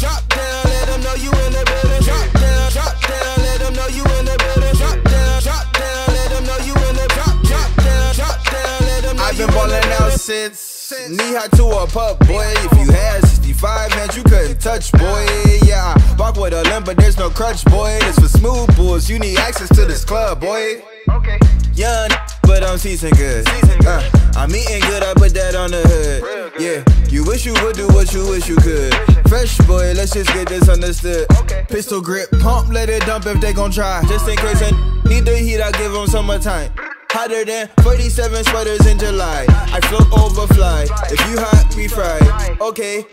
Drop down, let them know you in the building. Drop down, drop down, let them know you in the building. Drop down, drop down, let them know you in the drop, drop down, drop down, let them know I've been in the ballin' building. out since knee high to a pup, boy. If you had 65 hands, you couldn't touch, boy. Yeah, I walk with a limp, but there's no crutch, boy. It's for smooth bulls. You need access to this club, boy. Okay. Young, but I'm seasoned good. Uh, I'm eating good, I put that on the hood. Yeah, you wish you would do what you wish you could. Fresh boy, let's just get this understood. Pistol grip, pump, let it dump if they gon' try. Just in case I need the heat, I give them summertime. Hotter than 47 sweaters in July. I float over fly. If you hot, we fry. Okay.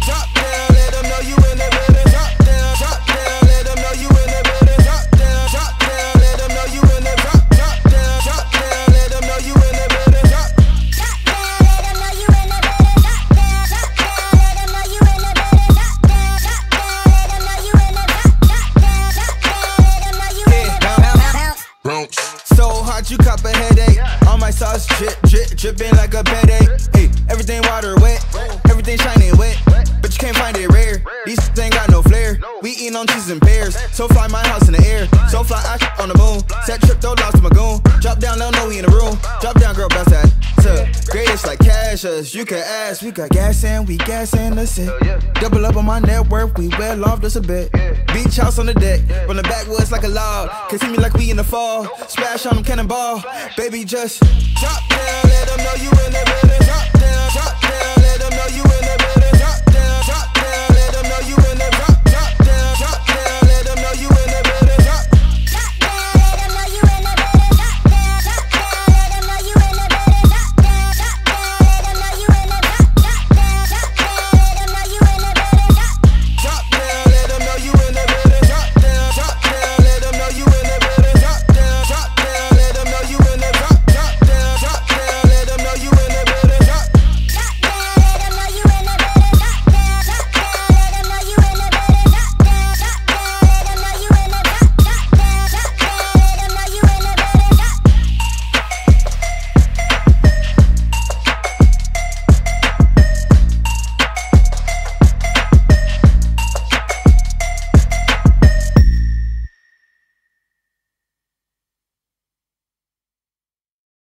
Drop down, hot, you cop a headache. All my sauce drip, drip, dripping like a headache. Hey, everything water wet, everything shining wet. But you can't find it rare. These ain't got no flair. We eatin' on cheese and pears. So fly my house in the air. So fly I on the moon. Set trip, throw lost to my greatest like cash us. You can ask, we got gas and we gas in the set. Double up on my network, we well off just a bit. Beach house on the deck, from the backwoods like a log. Can see me like we in the fall. Splash on them cannonball. Baby, just Drop down,